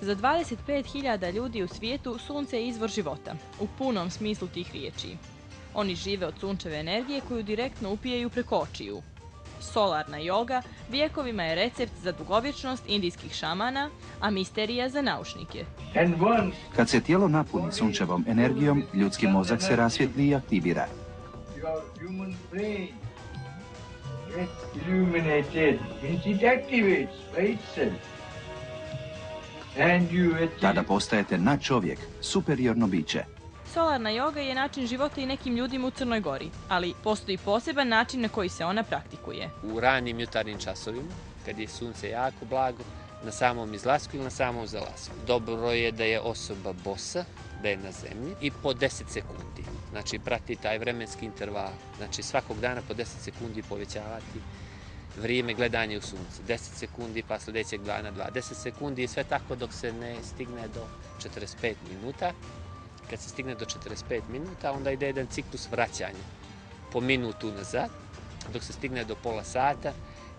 Za 25.000 ljudi u svijetu sunce je izvor života, u punom smislu tih riječi. Oni žive od sunčeve energije koju direktno upijaju preko očiju. Solarna joga vijekovima je recept za dugovječnost indijskih šamana, a misterija za naučnike. Kad se tijelo napuni sunčevom energijom, ljudski mozak se rasvjetli i aktivira. your human brain gets illuminated, it activates by itself. And you achieve Tada postajete nadčovjek, superiorno biće. Solarna joga je način života i nekim ljudima u Crnoj Gori, ali postoji poseban način na koji se ona praktikuje. u ranim jutarnjim časovima, kad je sunce jako blago, na samom izlasku ili na samom zalasku. Dobro je da je osoba bosa, da je na zemlji i po 10 sekundi. Znači prati taj vremenski interval. Znači svakog dana po 10 sekundi povećavati vrijeme gledanja u sunce. 10 sekundi pa sljedećeg dana 20 sekundi i sve tako dok se ne stigne do 45 minuta. Kad se stigne do 45 minuta onda ide jedan ciklus vraćanja po minutu nazad dok se stigne do pola sata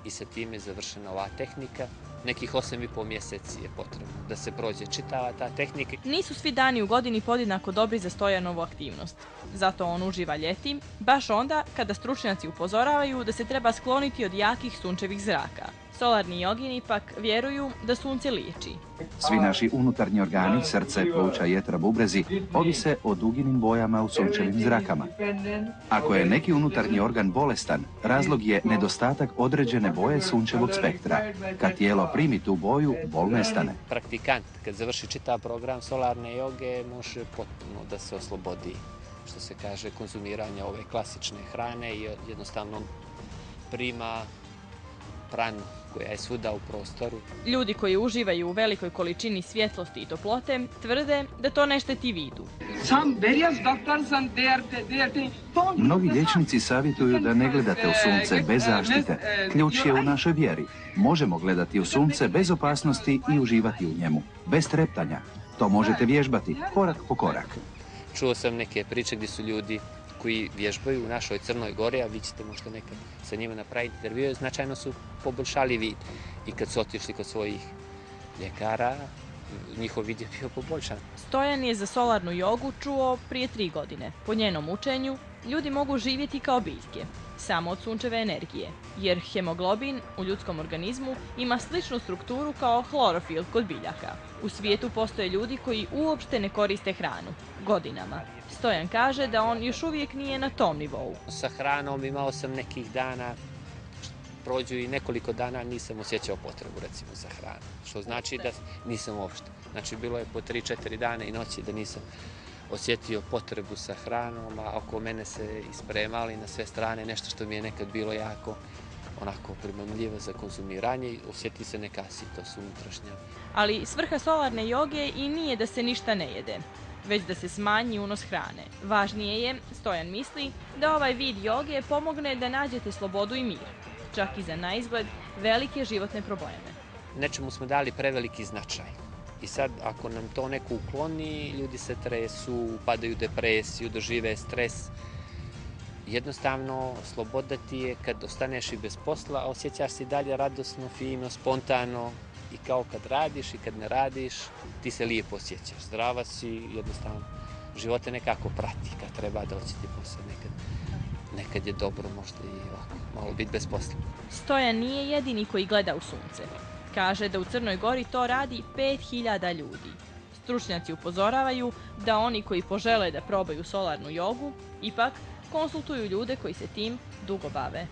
i sa time je završena ova tehnika. Nekih 8,5 mjeseci je potrebno da se prođe čitava ta tehnika. Nisu svi dani u godini podjednako dobri za Stojanovu aktivnost. Zato on uživa ljeti, baš onda kada stručnjaci upozoravaju da se treba skloniti od jakih sunčevih zraka. Solarni jogini pak vjeruju da sunce liječi. Svi naši unutarnji organi, srce, pluća, jetra, bubrezi, ovise o duginim bojama u sunčevim zrakama. Ako je neki unutarnji organ bolestan, razlog je nedostatak određene boje sunčevog spektra. Kad tijelo primi tu boju, bol nestane. Praktikant kad završi čitav program solarne joge može potpuno da se oslobodi što se kaže konzumiranja ove klasične hrane i jednostavno prima pranu koja je svuda u prostoru. Ljudi koji uživaju u velikoj količini svjetlosti i toplote tvrde da to ne šteti vidu. Mnogi liječnici savjetuju da ne gledate u sunce bez zaštite. Ključ je u našoj vjeri. Možemo gledati u sunce bez opasnosti i uživati u njemu, bez treptanja. To možete vježbati, korak po korak. Čuo sam neke priče gdje su ljudi koji vježbaju u našoj Crnoj Gori, a vi ćete možda nekad sa njima napraviti intervjue, značajno su poboljšali vid. I kad su otišli kod svojih ljekara, njihov vid je bio poboljšan. Stojan je za solarnu jogu čuo prije tri godine. Po njenom učenju, ljudi mogu živjeti kao biljke, samo od sunčeve energije, jer hemoglobin u ljudskom organizmu ima sličnu strukturu kao klorofil kod biljaka. U svijetu postoje ljudi koji uopšte ne koriste hranu, godinama. Stojan kaže da on još uvijek nije na tom nivou. Sa hranom imao sam nekih dana, prođu i nekoliko dana nisam osjećao potrebu recimo za hranu. Što znači da nisam uopšte. Znači bilo je po 3-4 dana i noći da nisam osjetio potrebu sa hranom, a oko mene se ispremali na sve strane nešto što mi je nekad bilo jako onako primamljivo za konzumiranje i osjeti se neka sitost unutrašnja. Ali svrha solarne joge i nije da se ništa ne jede, već da se smanji unos hrane. Važnije je, Stojan misli, da ovaj vid joge pomogne da nađete slobodu i mir, čak i za naizgled velike životne probleme. nečemu smo dali preveliki značaj. I sad, ako nam to neko ukloni, ljudi se tresu, padaju u depresiju, dožive stres. Jednostavno, sloboda ti je kad ostaneš i bez posla, a osjećaš se dalje radosno, fino, spontano. I kao kad radiš i kad ne radiš, ti se lijepo osjećaš. Zdrava si, jednostavno, život te nekako prati kad treba doći ti posao. Nekad, nekad je dobro možda i ovako, malo biti bez posla. Stojan nije jedini koji gleda u sunce. Kaže da u Crnoj Gori to radi 5000 ljudi. Stručnjaci upozoravaju da oni koji požele da probaju solarnu jogu, ipak konsultuju ljude koji se tim dugo bave.